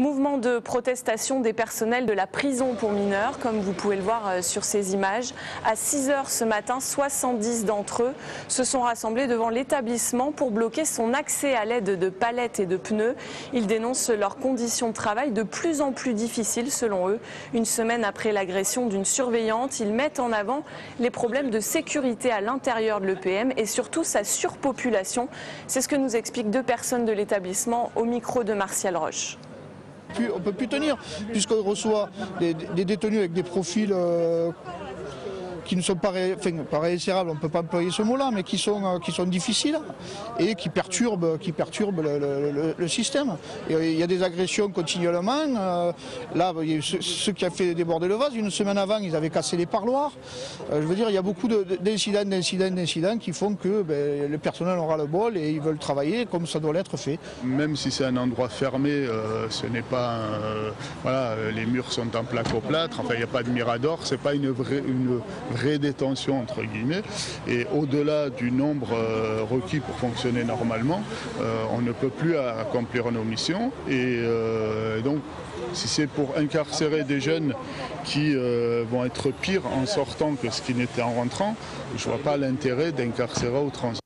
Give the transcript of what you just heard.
Mouvement de protestation des personnels de la prison pour mineurs, comme vous pouvez le voir euh, sur ces images. À 6 heures ce matin, 70 d'entre eux se sont rassemblés devant l'établissement pour bloquer son accès à l'aide de palettes et de pneus. Ils dénoncent leurs conditions de travail de plus en plus difficiles selon eux. Une semaine après l'agression d'une surveillante, ils mettent en avant les problèmes de sécurité à l'intérieur de l'EPM et surtout sa surpopulation. C'est ce que nous expliquent deux personnes de l'établissement au micro de Martial Roche on ne peut plus tenir, puisqu'on reçoit des, détenus avec des profils euh, qui ne sont pas, réinsérables, on ne peut pas employer ce mot-là, mais qui sont, euh, qui sont difficiles et qui perturbent, qui perturbent le, système. il y a des agressions continuellement. Euh, là, ce, qui a fait déborder le vase, une semaine avant, ils avaient cassé les parloirs. Euh, je veux dire, il y a beaucoup d'incidents, d'incidents, d'incidents qui font que ben, le personnel aura le bol et ils veulent travailler comme ça doit l'être fait. Même si c'est un endroit fermé, ce n'est pas... voilà, les murs sont en placo plâtre, enfin il n'y a pas de mirador, c'est pas une vraie, rédétention entre guillemets. Et au-delà du nombre euh, requis pour fonctionner normalement, euh, on ne peut plus accomplir nos missions. Et euh, donc si c'est pour incarcérer des jeunes qui vont être pires en sortant que ce qui n'était en rentrant, je ne vois pas l'intérêt d'incarcérer outrance.